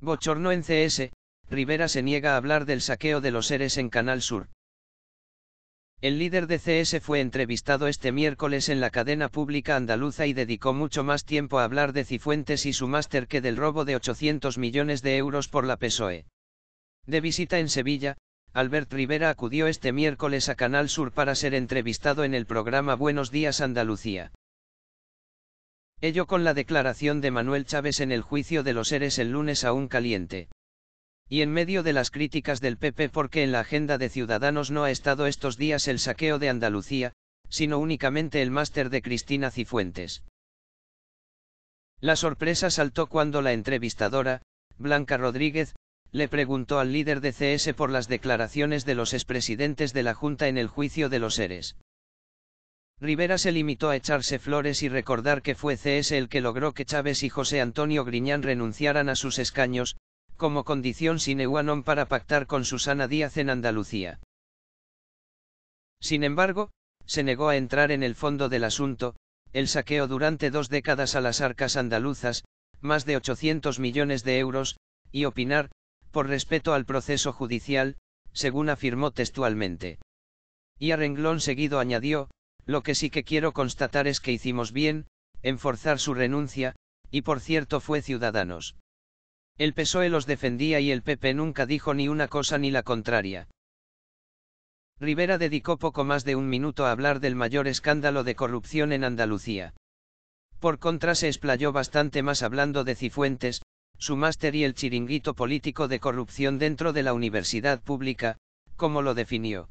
Bochorno en CS, Rivera se niega a hablar del saqueo de los seres en Canal Sur. El líder de CS fue entrevistado este miércoles en la cadena pública andaluza y dedicó mucho más tiempo a hablar de Cifuentes y su máster que del robo de 800 millones de euros por la PSOE. De visita en Sevilla, Albert Rivera acudió este miércoles a Canal Sur para ser entrevistado en el programa Buenos Días Andalucía. Ello con la declaración de Manuel Chávez en el juicio de los seres el lunes aún caliente. Y en medio de las críticas del PP porque en la agenda de Ciudadanos no ha estado estos días el saqueo de Andalucía, sino únicamente el máster de Cristina Cifuentes. La sorpresa saltó cuando la entrevistadora, Blanca Rodríguez, le preguntó al líder de CS por las declaraciones de los expresidentes de la Junta en el juicio de los seres. Rivera se limitó a echarse flores y recordar que fue CS el que logró que Chávez y José Antonio Griñán renunciaran a sus escaños, como condición sine qua non para pactar con Susana Díaz en Andalucía. Sin embargo, se negó a entrar en el fondo del asunto, el saqueo durante dos décadas a las arcas andaluzas, más de 800 millones de euros, y opinar, por respeto al proceso judicial, según afirmó textualmente. Y a renglón seguido añadió, lo que sí que quiero constatar es que hicimos bien, en forzar su renuncia, y por cierto fue Ciudadanos. El PSOE los defendía y el PP nunca dijo ni una cosa ni la contraria. Rivera dedicó poco más de un minuto a hablar del mayor escándalo de corrupción en Andalucía. Por contra se explayó bastante más hablando de Cifuentes, su máster y el chiringuito político de corrupción dentro de la universidad pública, como lo definió.